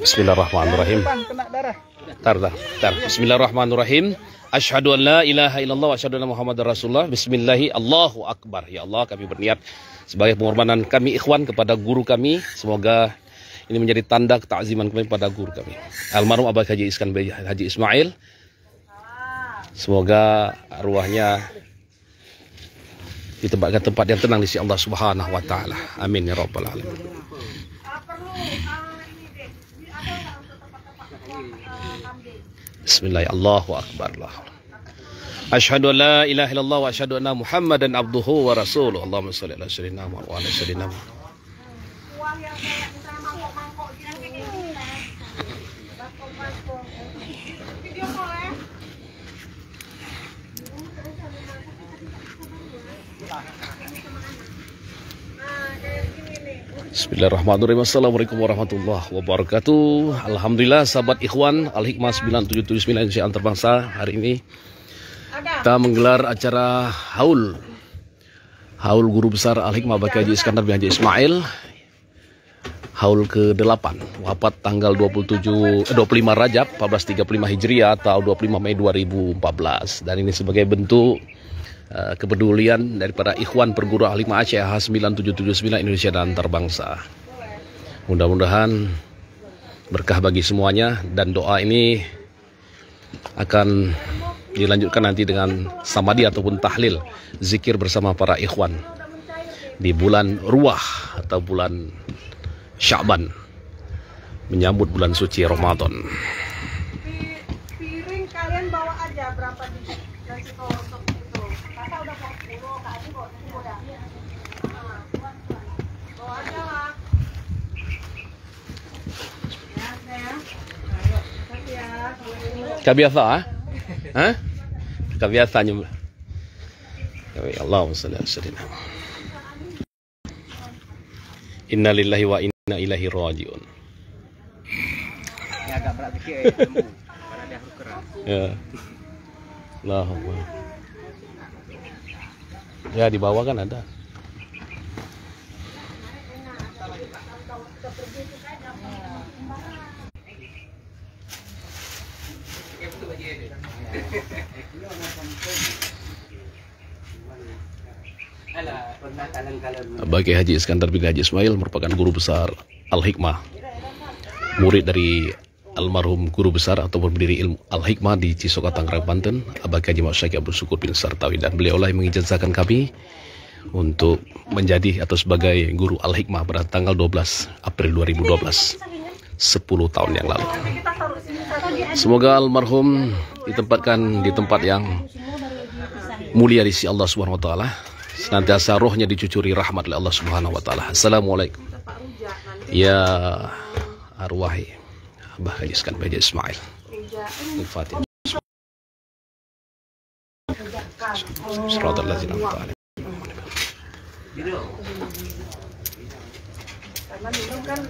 Bismillahirrahmanirrahim. Tar, tar, tar. Bismillahirrahmanirrahim. Asyhadu an la ilaha illallah wa asyhadu anna Muhammadar Rasulullah. Bismillahi Allahu Akbar. Ya Allah, kami berniat sebagai pengorbanan kami ikhwan kepada guru kami. Semoga ini menjadi tanda ketakziman kami pada guru kami. Almarhum Abah Haji Iskan Haji Ismail. Semoga arwahnya ditempatkan tempat yang tenang di sisi Allah Subhanahu wa taala. Amin ya rabbal alamin. Bismillah Allahu akbar. Asyhadu an la ilaha illallah wa asyhadu anna Muhammadan abduhu wa rasuluh. Allahumma shalli ala sayyidina Muhammad wa ala sayyidina Muhammad. Bismillahirrahmanirrahim. Assalamualaikum warahmatullahi wabarakatuh. Alhamdulillah sahabat ikhwan Al-Hikmah 9779 Indonesia Antarabangsa Hari ini. Kita menggelar acara haul. Haul Guru Besar Al-Hikmah Baki Haji Iskandar bin Haji Ismail. Haul ke-8 Wafat tanggal 27, eh, 25 Rajab 1435 Hijriah atau 25 Mei 2014 Dan ini sebagai bentuk Uh, kepedulian daripada ikhwan perguruan Alimah Aceh H9779 Indonesia dan antar Mudah-mudahan berkah bagi semuanya dan doa ini akan dilanjutkan nanti dengan samadi ataupun tahlil zikir bersama para ikhwan di bulan ruah atau bulan Syaban menyambut bulan suci Ramadan. Piring kalian bawa aja berapa Kabiasa ah? Ha? Allahumma salli ala sayyidina. Inna lillahi wa inna ilaihi rajiun. Ya agak berat sikit eh, lembu. Karena dia harus keras. Ya. Allahumma. Ya di bawah kan ada. Bagi Haji Iskandar bin Haji Ismail merupakan guru besar Al-Hikmah. Murid dari almarhum guru besar atau pendiri ilmu Al-Hikmah di Cisoka Tangerang Banten, Abah Haji Masyaki Abdul Syukur bin Sartawi dan beliau lah yang mengijazahkan kami untuk menjadi atau sebagai guru Al-Hikmah pada tanggal 12 April 2012. 10 tahun yang lalu. Semoga almarhum ditempatkan di tempat yang mulia di sisi Allah Subhanahu wa taala. Senantiasa rohnya dicucuri rahmat oleh Allah Subhanahu wa taala. Assalamualaikum. Ya arwah Abah Haji Iskan Baja Ismail. Minum kan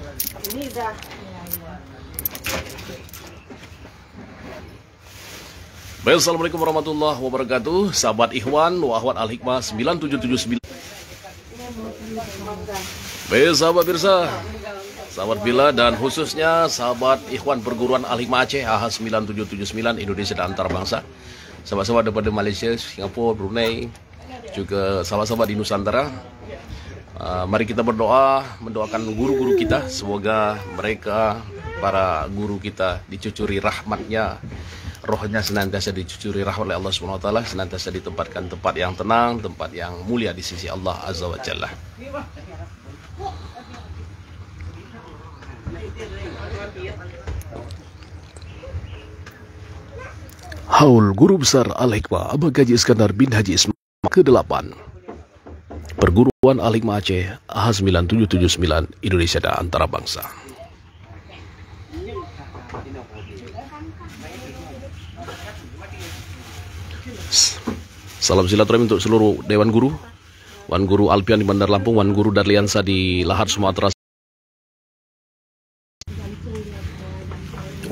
ini udah Baik, Assalamualaikum warahmatullahi wabarakatuh. Sahabat Ikhwan, Wahwat Al-Hikmah 9779 Baik, sahabat Birsa Sahabat Bila dan khususnya sahabat Ikhwan Perguruan Al-Hikmah Aceh AH 9779 Indonesia dan Antarabangsa. Sahabat-sahabat daripada Malaysia, Singapura, Brunei Juga sahabat-sahabat di Nusantara. Uh, Mari kita berdoa, mendoakan guru-guru kita. Semoga mereka, para guru kita dicucuri rahmatnya. Rohnya senantiasa dicucuri rahmat oleh Allah taala, senantiasa ditempatkan tempat yang tenang, tempat yang mulia di sisi Allah Azza wa Jalla. Haul Guru Besar Al-Hikmah Abah Gaji Iskandar bin Haji Ismail ke-8 Perguruan Al-Hikmah Aceh AH9779 Indonesia dan Antara Bangsa Salam silaturahmi untuk seluruh Dewan Guru, Wan Guru Alpian di Bandar Lampung, Wan Guru Darliansa di Lahar Sumatera,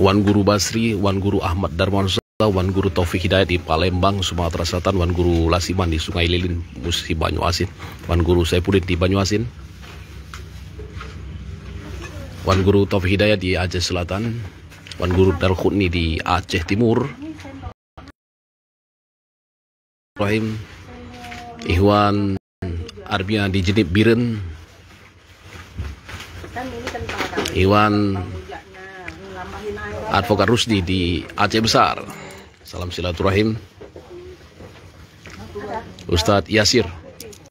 Wan Guru Basri, Wan Guru Ahmad Darmansa, Wan Guru Taufik Hidayat di Palembang, Sumatera Selatan, Wan Guru Lasiman di Sungai Lilin, Musi Banyuasin, Wan Guru Saipudin di Banyuasin, Wan Guru Taufik Hidayat di Aceh Selatan, Wan Guru Darkhutni di Aceh Timur, Ibrahim, Ikhwan Arbia di Jenip Biren, Iwan Advokat Rusdi di Aceh Besar. Salam silaturahim. Ustadz Yasir